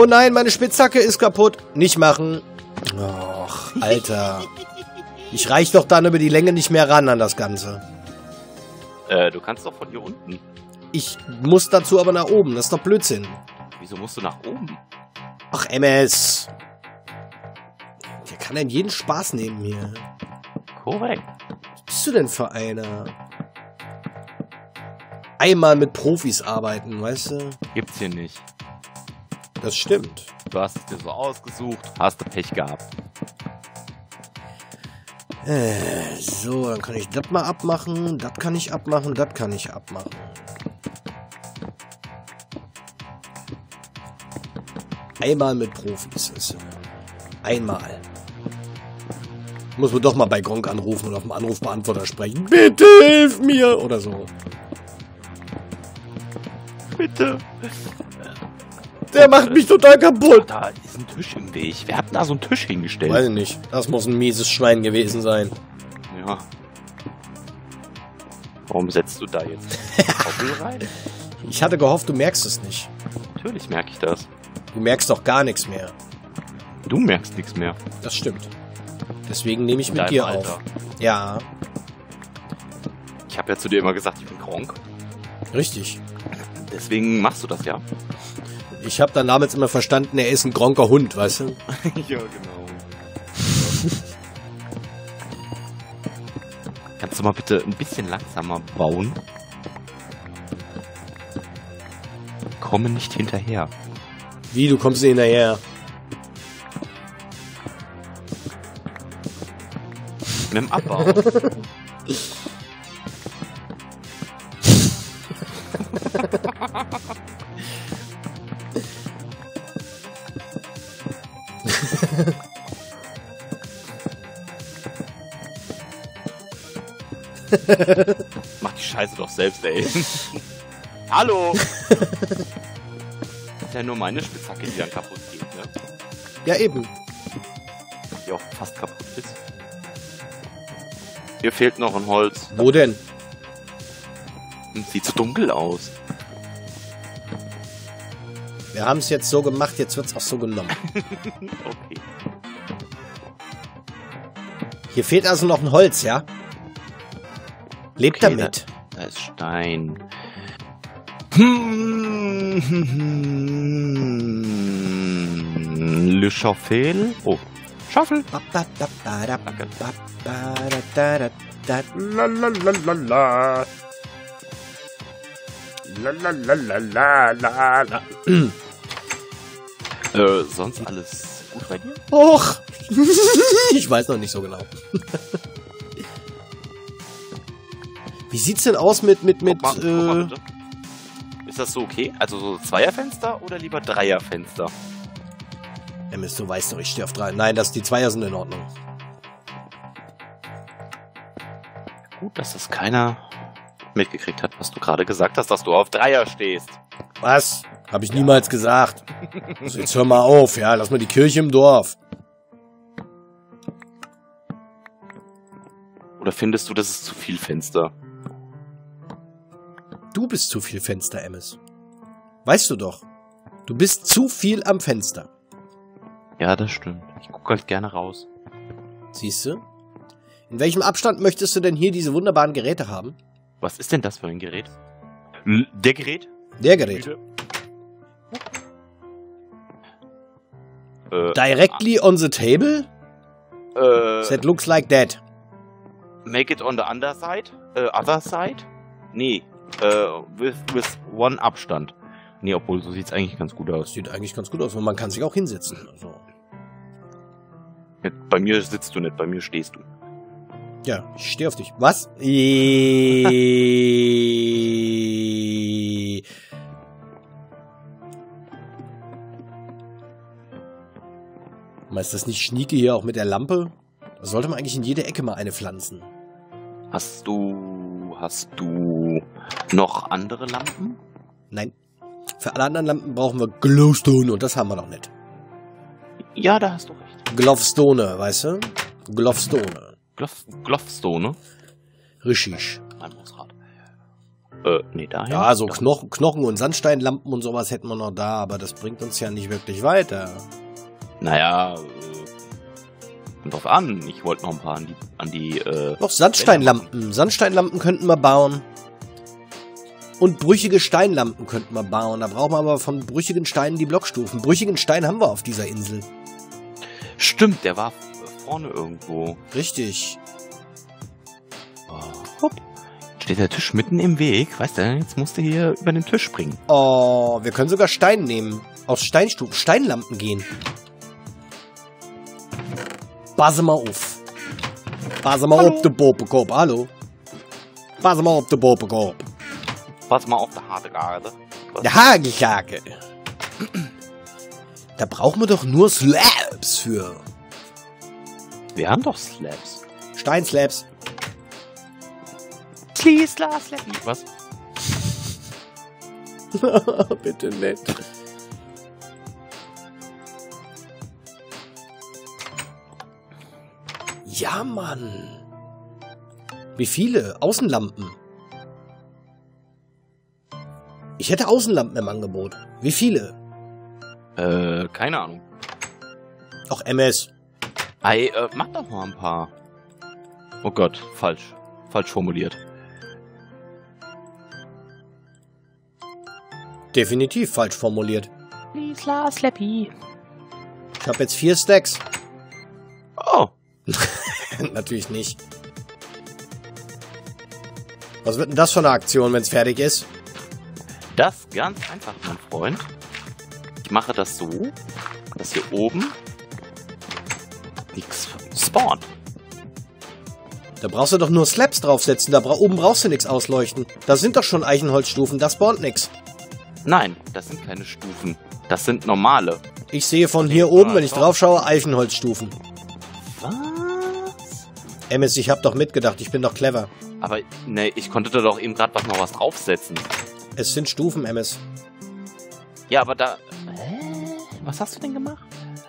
Oh nein, meine Spitzhacke ist kaputt. Nicht machen. Och, Alter. Ich reich doch dann über die Länge nicht mehr ran an das Ganze. Äh, du kannst doch von hier unten. Ich muss dazu aber nach oben. Das ist doch Blödsinn. Wieso musst du nach oben? Ach, MS. Der kann denn jeden Spaß nehmen hier. Korrekt. Was bist du denn für einer? Einmal mit Profis arbeiten, weißt du? Gibt's hier nicht. Das stimmt. Du hast es dir so ausgesucht, hast du Pech gehabt. Äh, so, dann kann ich das mal abmachen, das kann ich abmachen, das kann ich abmachen. Einmal mit Profis. Ist, äh, einmal. Muss man doch mal bei Gronk anrufen und auf dem Anrufbeantworter sprechen. Bitte hilf mir! Oder so. Bitte. Der macht mich total kaputt. Da ist ein Tisch im Weg. Wer hat denn da so einen Tisch hingestellt? Weiß ich nicht. Das muss ein mieses Schwein gewesen sein. Ja. Warum setzt du da jetzt Koppel rein? Ich hatte gehofft, du merkst es nicht. Natürlich merke ich das. Du merkst doch gar nichts mehr. Du merkst nichts mehr. Das stimmt. Deswegen nehme ich In mit dir Alter. auf. Ja, Ich habe ja zu dir immer gesagt, ich bin Gronk. richtig. Deswegen machst du das ja. Ich habe dann damals immer verstanden, er ist ein Gronker Hund, weißt du? ja, genau. Kannst du mal bitte ein bisschen langsamer bauen? Komme nicht hinterher. Wie, du kommst nicht hinterher. Mit dem Abbau. Mach die Scheiße doch selbst, ey. Hallo! ist ja nur meine Spitzhacke, die dann kaputt geht, ne? Ja, eben. Die auch fast kaputt ist. Hier fehlt noch ein Holz. Wo denn? Hm, Sieht so dunkel aus. Wir haben es jetzt so gemacht, jetzt wird's auch so genommen. Okay. Hier fehlt also noch ein Holz, ja? Lebt Okay, damit. Da ist Stein. Le. Oh. Schaufel. Da, ba, da, ba, ba, ba, da, da, da, da. La, la, la, la, la. La, la, la, la, la, la, la. Äh, sonst alles gut bei dir? Och! ich weiß noch nicht so genau. Wie sieht's denn aus mit, mit, mit, Guck mal, guck mal äh. Ist das so okay? Also so Zweierfenster oder lieber Dreierfenster? Emmis, du weißt doch, ich stehe auf drei. Nein, das, die Zweier sind in Ordnung. Gut, dass das keiner mitgekriegt hat, was du gerade gesagt hast, dass du auf Dreier stehst. Was? Hab ich niemals gesagt. Also jetzt hör mal auf, ja. Lass mal die Kirche im Dorf. Oder findest du, das ist zu viel Fenster? Du bist zu viel Fenster, Emmis. Weißt du doch. Du bist zu viel am Fenster. Ja, das stimmt. Ich gucke halt gerne raus. Siehst du? In welchem Abstand möchtest du denn hier diese wunderbaren Geräte haben? Was ist denn das für ein Gerät? L der Gerät? Der Gerät. Äh, Directly on the table? äh, That looks like that. Make it on the underside? Äh, other side? Nee, äh, with, with one Abstand. Nee, obwohl, so sieht's eigentlich ganz gut aus. Sieht eigentlich ganz gut aus und man kann sich auch hinsetzen. Also, Bei mir sitzt du nicht, bei mir stehst du. ja, ich stehe auf dich. Was? Meinst du das nicht schnieke hier auch mit der Lampe? Da sollte man eigentlich in jede Ecke mal eine pflanzen. Hast du, hast du noch andere Lampen? Nein. Für alle anderen Lampen brauchen wir Glowstone und das haben wir noch nicht. Ja, da hast du recht. Glowstone, weißt du? Glowstone. Glof, Glofstone, Richtig. Einbruchsrad. Äh, nee, dahin. Ja, so. Knochen, Knochen und Sandsteinlampen und sowas hätten wir noch da, aber das bringt uns ja nicht wirklich weiter. Naja, kommt drauf an. Ich wollte noch ein paar an die, an die, äh, Noch Sandsteinlampen. Sandsteinlampen könnten wir bauen. Und brüchige Steinlampen könnten wir bauen. Da brauchen wir aber von brüchigen Steinen die Blockstufen. Brüchigen Stein haben wir auf dieser Insel. Stimmt, der war vorne irgendwo. Richtig. Oh, hopp. Steht der Tisch mitten im Weg. Weißt du, jetzt musst du hier über den Tisch springen. Oh, wir können sogar Stein nehmen. Aus Steinstufen. Steinlampen gehen. Passe mal auf. Passe mal Hallo. auf, de Popekop. Hallo. Passe mal auf, de Popekop. Pass mal auf, der harte Garde. Was? Der Hagelkake. Da brauchen wir doch nur Slabs für. Wir haben doch Slabs. Steinslabs. Please, Lars, let me. Was? Bitte nicht. Ja, Mann. Wie viele? Außenlampen. Ich hätte Außenlampen im Angebot. Wie viele? Äh, keine Ahnung. Auch MS. Ei, äh, mach doch mal ein paar. Oh Gott, falsch. Falsch formuliert. Definitiv falsch formuliert. Please, Lars, Leppy. Ich habe jetzt vier Stacks. Natürlich nicht. Was wird denn das für eine Aktion, wenn es fertig ist? das ganz einfach, mein Freund. Ich mache das so, dass hier oben nichts spawnt. Da brauchst du doch nur Slabs draufsetzen. Da bra oben brauchst du nichts ausleuchten. Da sind doch schon Eichenholzstufen. Da spawnt nix. Nein, das sind keine Stufen. Das sind normale. Ich sehe von hier oben, wenn ich drauf schaue, Eichenholzstufen. Was? Emmis, ich hab doch mitgedacht. Ich bin doch clever. Aber, ne, ich konnte da doch eben gerade was noch was draufsetzen. Es sind Stufen, Emmis. Ja, aber da. Hä? Was hast du denn gemacht?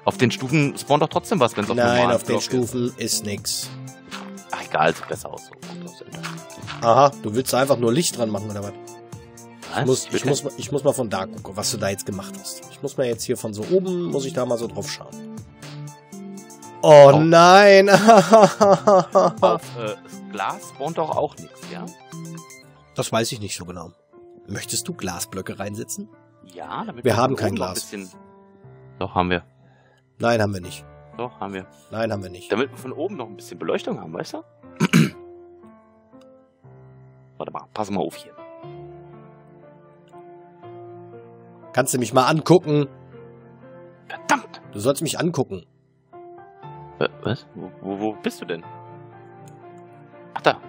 Auf den Stufen spawnt doch trotzdem was, wenn es auf Nein, auf den Stufen ist nix. Ach, egal, sieht besser aus. Aha, du willst da einfach nur Licht dran machen, oder was? Ich muss, ich, muss, ich muss mal von da gucken, was du da jetzt gemacht hast. Ich muss mal jetzt hier von so oben, muss ich da mal so drauf schauen. Oh, Oh. nein! Auf äh, Glas spawnt doch auch nichts, ja? das weiß ich nicht so genau. Möchtest du Glasblöcke reinsetzen? Ja, damit Wir haben kein Glas. Bisschen... Doch, haben wir. Nein, haben wir nicht. Doch, haben wir. Nein, haben wir nicht. Damit wir von oben noch ein bisschen Beleuchtung haben, weißt du? Warte mal, pass mal auf hier. Kannst du mich mal angucken? Verdammt! Du sollst mich angucken. Was? Wo, wo, wo bist du denn? Ach da,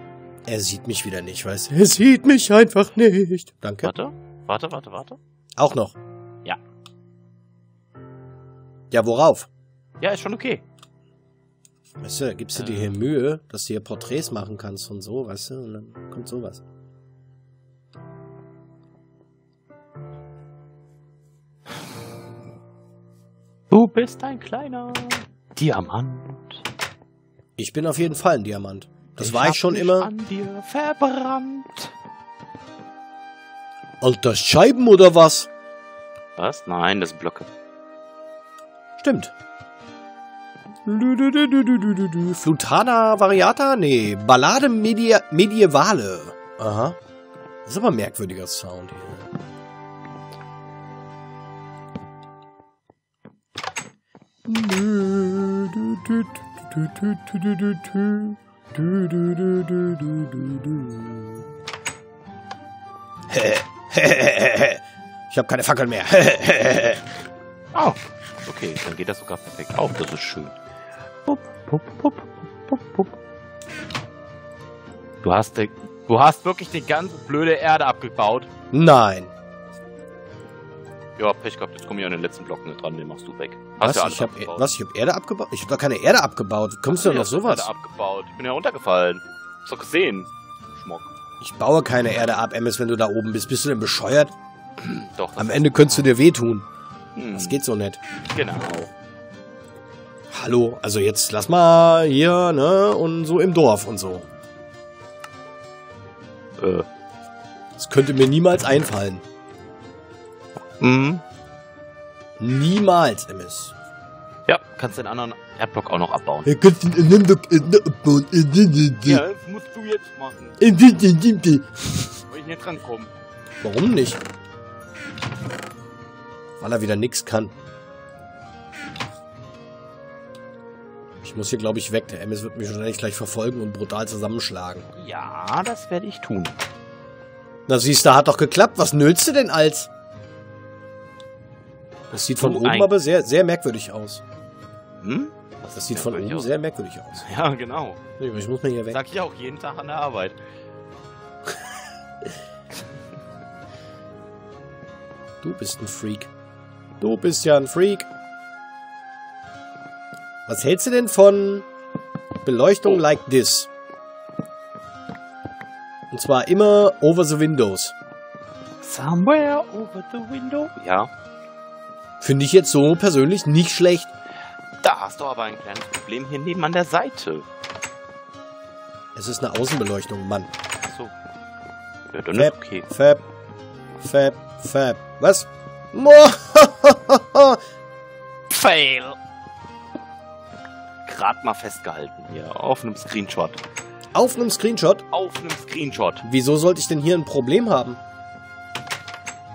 Er sieht mich wieder nicht, weißt du? Er sieht mich einfach nicht. Danke. warte. Warte, warte, warte. Auch noch. Ja. Ja, worauf? Ja, ist schon okay. Weißt du, gibst du dir Äh. hier Mühe, dass du hier Porträts machen kannst und so, weißt du? Und dann kommt sowas. Du bist ein kleiner Diamant. Ich bin auf jeden Fall ein Diamant. Das war hab ich schon immer. an dir verbrannt. Alter Scheiben oder was? Was? Nein, das sind Blöcke. Stimmt. Flutana Variata? Nee, Ballade Media Medievale. Aha. Das ist aber ein merkwürdiger Sound hier. Ich habe keine Fackel mehr. Oh, okay, dann geht das sogar perfekt auf. Das ist schön. Pup, pup, pup, pup, pup. Du hast, die- du hast wirklich die ganze blöde Erde abgebaut. Nein. Ja, Pech gehabt, jetzt komme ich an den letzten Block nicht dran, den machst du weg. Hast Was? ja alles ich hab, abgebaut. was? Ich hab Erde abgebaut? Ich hab doch keine Erde abgebaut. Kommst du denn auf ich hab sowas? Erde abgebaut. Ich bin ja runtergefallen. Hast doch gesehen. Schmock. Ich baue keine Erde ab, MS, wenn du da oben bist. Bist du denn bescheuert? Doch. Am Ende könntest du dir wehtun. Hm, Das geht so nicht. Genau. Hallo, also jetzt lass mal hier, ne, und so im Dorf und so. Äh, Das könnte mir niemals einfallen. Mhm. Niemals, MS. Ja, kannst den anderen Erdblock auch noch abbauen. Er könnte den anderen Block abbauen. Ja, das musst du jetzt machen. Weil ich nicht rankomme. Warum nicht? Weil er wieder nix kann. Ich muss hier, glaube ich, weg. Der MS wird mich wahrscheinlich gleich verfolgen und brutal zusammenschlagen. Ja, das werde ich tun. Na siehst du, hat doch geklappt. Was nüllst du denn als? Das sieht von Oh, oben aber sehr, sehr merkwürdig aus. Hm? Das sieht von oben aus. sehr merkwürdig aus. Ja, genau. Ich muss mal hier weg. Sag ich auch jeden Tag an der Arbeit. Du bist ein Freak. Du bist ja ein Freak. Was hältst du denn von Beleuchtung Oh. like this? Und zwar immer over the windows. Somewhere over the window. Ja, Finde ich jetzt so persönlich nicht schlecht. da hast du aber ein kleines Problem hier neben an der Seite. Es ist eine Außenbeleuchtung, Mann. Achso. Ja, dann Fab, ist okay. fab, fab, fab. Was? Fail. Gerade mal festgehalten hier auf einem Screenshot. Auf einem Screenshot? Auf einem Screenshot. Wieso sollte ich denn hier ein Problem haben?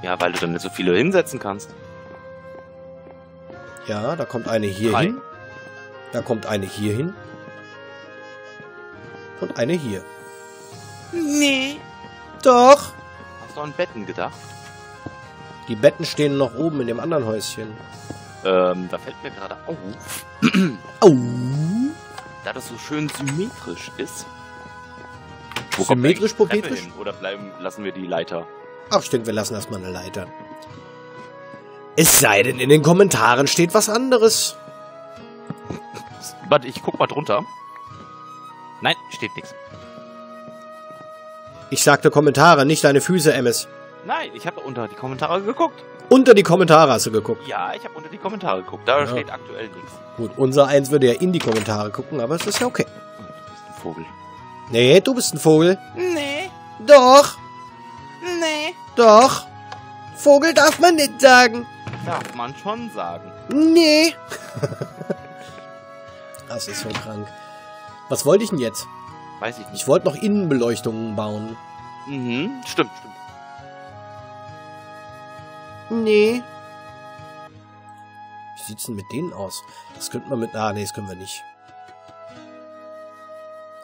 Ja, weil du dann nicht so viele hinsetzen kannst. Ja, da kommt eine hier Drei. hin. Da kommt eine hier hin. Und eine hier. Nee. Doch. Hast du an Betten gedacht? Die Betten stehen noch oben in dem anderen Häuschen. Ähm, da fällt mir gerade auf, Au. da das so schön symmetrisch ist. Symmetrisch, popetrisch? Oder bleiben, lassen wir die Leiter? Ach, denke, wir lassen erstmal eine Leiter. Es sei denn, in den Kommentaren steht was anderes. Warte, ich guck mal drunter. Nein, steht nichts. Ich sagte Kommentare, nicht deine Füße, Emmes. Nein, ich habe unter die Kommentare geguckt. Unter die Kommentare hast du geguckt. Ja, ich habe unter die Kommentare geguckt. Da Ja. steht aktuell nichts. Gut, unser Eins würde ja in die Kommentare gucken, aber es ist ja okay. Du bist ein Vogel. Nee, du bist ein Vogel. Nee, Doch, nee. doch. Vogel darf man nicht sagen. Darf man schon sagen. Nee. das ist so krank. Was wollte ich denn jetzt? Weiß ich nicht. Ich wollte noch Innenbeleuchtungen bauen. Mhm, stimmt, stimmt. Nee. Wie sieht's denn mit denen aus? Das könnten wir mit... Ah, nee, das können wir nicht.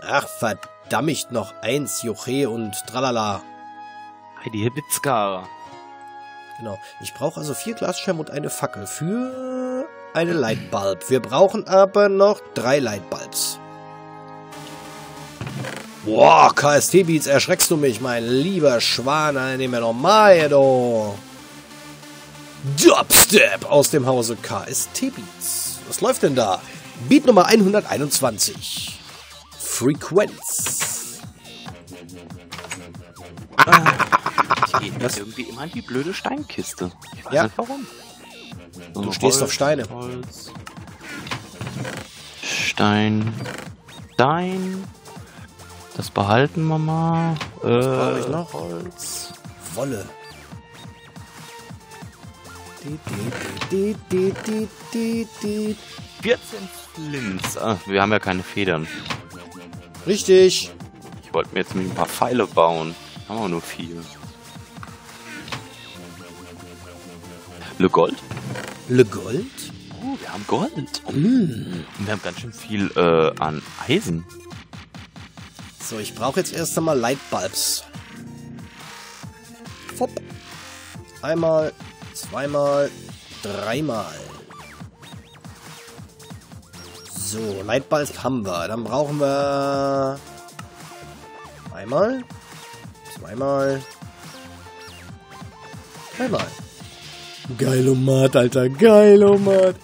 Ach, verdammt noch eins, Joche und tralala. Heidi Hibitzka. Genau. Ich brauche also vier Glasscherben und eine Fackel für eine Lightbulb. Wir brauchen aber noch drei Lightbulbs. Boah, KST-Beats, erschreckst du mich, mein lieber Schwan, nehmen wir noch mal hier, du. Dubstep aus dem Hause KST-Beats. Was läuft denn da? Beat Nummer 121. Frequenz. Ich gehe Was? irgendwie immer in die blöde Steinkiste. Ich weiß Ja. nicht warum. Du So, stehst Holz, auf Steine. Holz. Stein. Stein. Das behalten wir mal. Was brauche ich noch? Holz. Wolle. Di, di, di, di, di, di. 14 Flints. Ah, wir haben ja keine Federn. Richtig. Ich wollte mir jetzt ein paar Pfeile bauen. Haben wir nur vier. Le Gold? Le Gold? Oh, wir haben Gold. Mm. Und wir haben ganz schön viel äh, an Eisen. So, ich brauche jetzt erst einmal Lightbulbs. Fopp. Einmal, zweimal, dreimal. So, Lightbulbs haben wir. Dann brauchen wir einmal, zweimal, dreimal. Geilomat, Alter, Geilomat.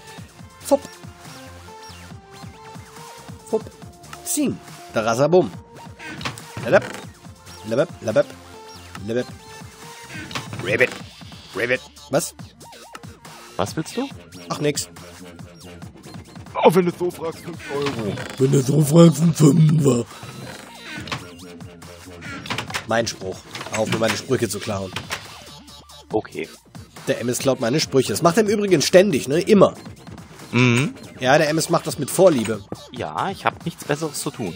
Fopp. Fopp. Ziehen. Der Rasabum. Labab. Labab, labab. Labab. Ribbit. Ribbit. Was? Was willst du? Ach, nix. Oh, wenn du so fragst, 5 Euro. Wenn du so fragst, ein Fünfer. Mein Spruch. auf, mir meine Sprüche zu klauen. Okay. Der MS klaut meine Sprüche. Das macht er im Übrigen ständig, ne? Immer. Mhm. Ja, der MS macht das mit Vorliebe. Ja, ich habe nichts Besseres zu tun.